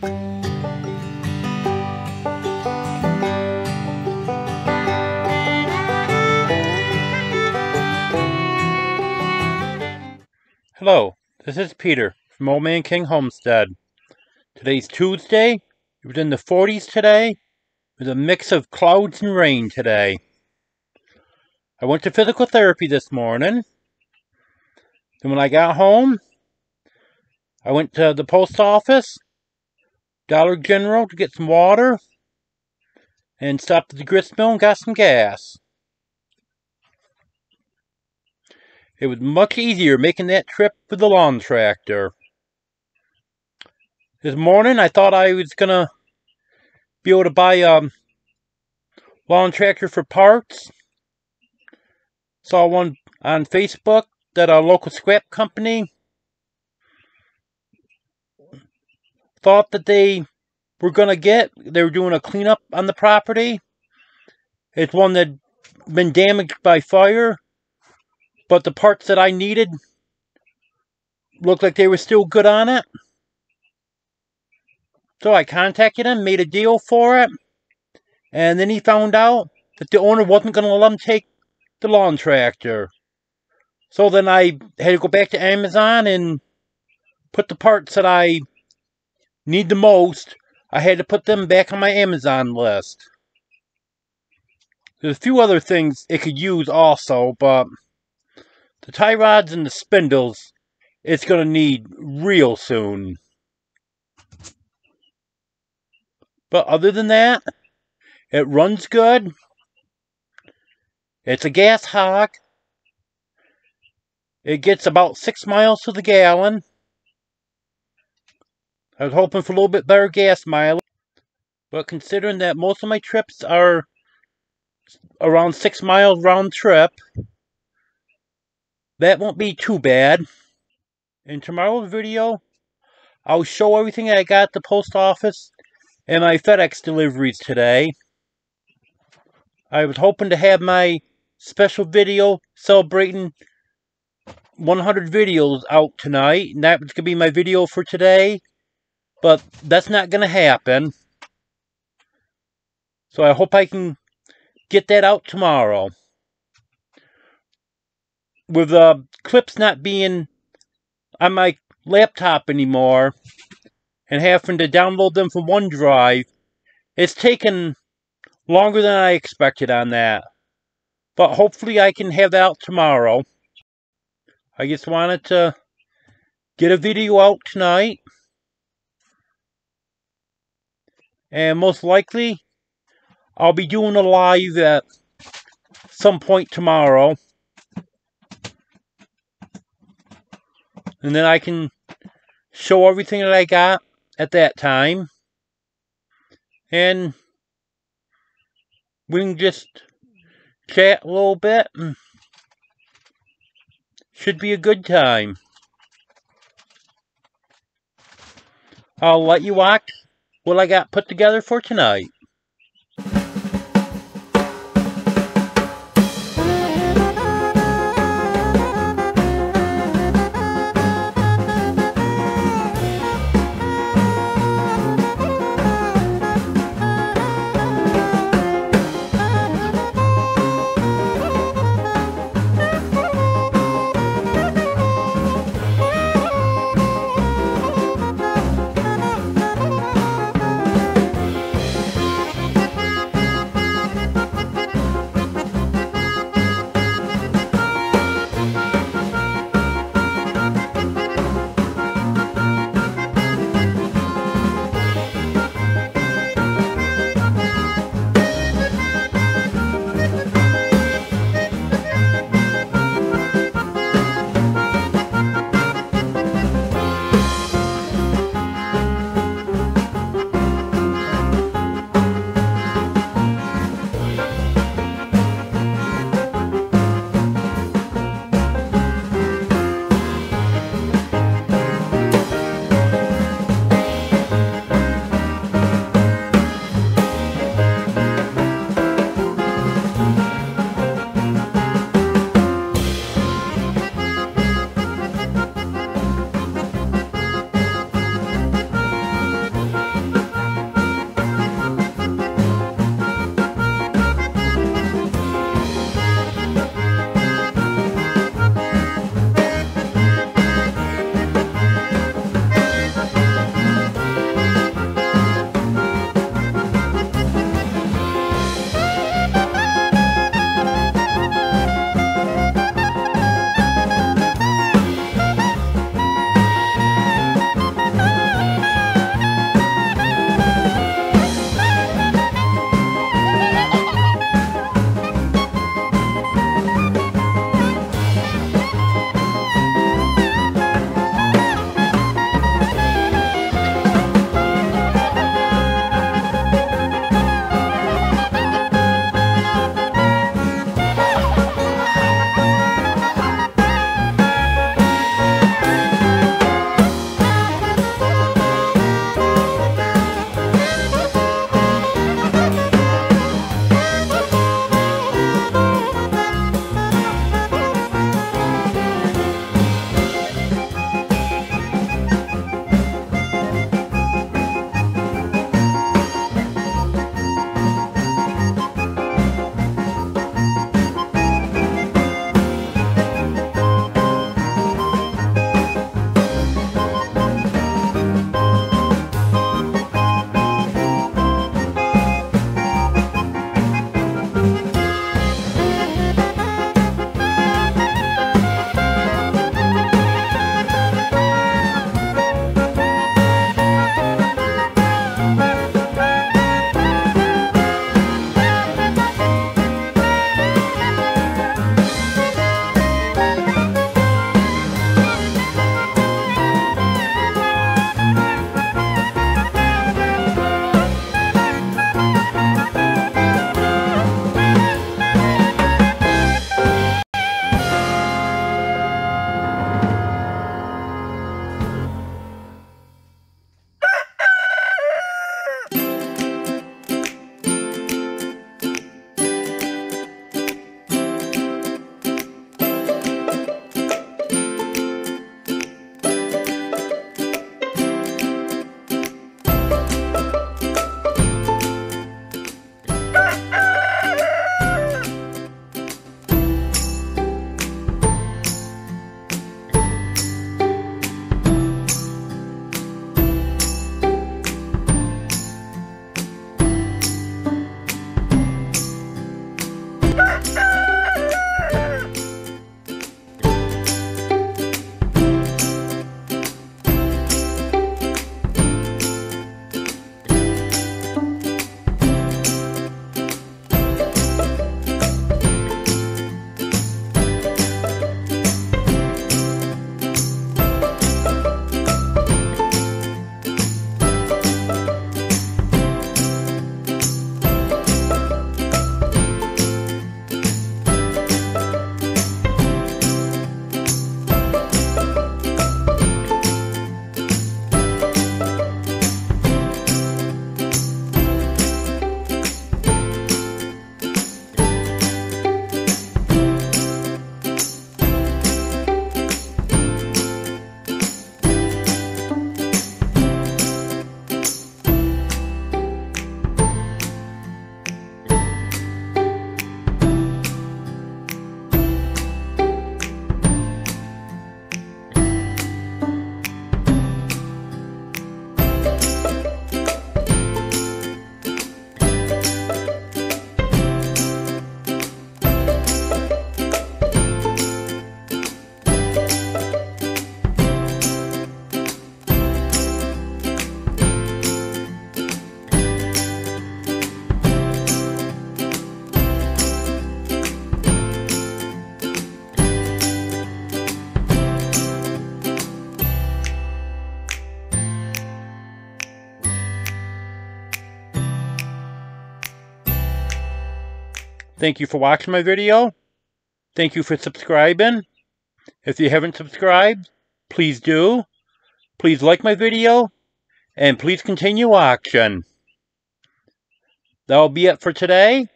Hello, this is Peter from Old Man King Homestead. Today's Tuesday. It was in the 40s today with a mix of clouds and rain today. I went to physical therapy this morning. Then when I got home, I went to the post office, Dollar General to get some water, and stopped at the grist mill and got some gas. It was much easier making that trip with the lawn tractor. This morning I thought I was gonna be able to buy a um, lawn tractor for parts. Saw one on Facebook that a local scrap company thought that they were gonna get. They were doing a cleanup on the property. It's one that been damaged by fire but the parts that I needed looked like they were still good on it. So I contacted him, made a deal for it, and then he found out that the owner wasn't going to let him take the lawn tractor. So then I had to go back to Amazon and put the parts that I need the most. I had to put them back on my Amazon list. There's a few other things it could use also, but the tie rods and the spindles, it's going to need real soon. But other than that, it runs good. It's a gas hog. It gets about six miles to the gallon. I was hoping for a little bit better gas mileage. But considering that most of my trips are around six miles round trip, that won't be too bad. In tomorrow's video, I'll show everything I got at the post office and my FedEx deliveries today. I was hoping to have my special video celebrating 100 videos out tonight, and that was going to be my video for today, but that's not going to happen. So I hope I can get that out tomorrow with uh, clips not being on my laptop anymore and having to download them from OneDrive, it's taken longer than I expected on that. But hopefully I can have that out tomorrow. I just wanted to get a video out tonight. And most likely, I'll be doing a live at some point tomorrow. And then I can show everything that I got at that time. And we can just chat a little bit. should be a good time. I'll let you watch what I got put together for tonight. Thank you for watching my video. Thank you for subscribing. If you haven't subscribed, please do. Please like my video. And please continue watching. That'll be it for today.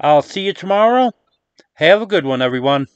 I'll see you tomorrow. Have a good one, everyone.